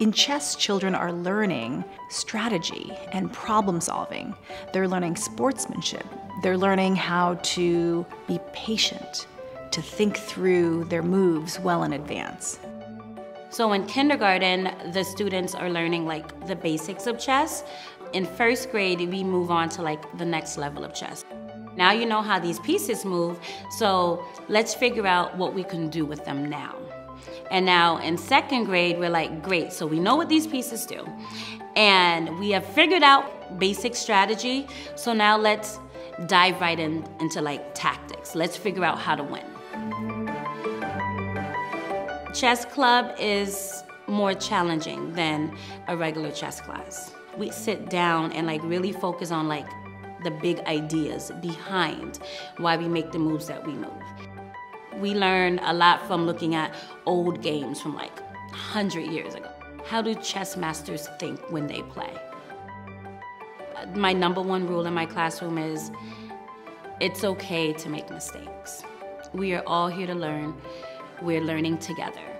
In chess, children are learning strategy and problem solving. They're learning sportsmanship. They're learning how to be patient, to think through their moves well in advance. So in kindergarten, the students are learning like the basics of chess. In first grade, we move on to like the next level of chess. Now you know how these pieces move, so let's figure out what we can do with them now. And now in second grade, we're like, great, so we know what these pieces do. And we have figured out basic strategy, so now let's dive right in, into like tactics. Let's figure out how to win. Chess club is more challenging than a regular chess class. We sit down and like really focus on like the big ideas behind why we make the moves that we move. We learn a lot from looking at old games from like 100 years ago. How do chess masters think when they play? My number one rule in my classroom is it's okay to make mistakes. We are all here to learn. We're learning together.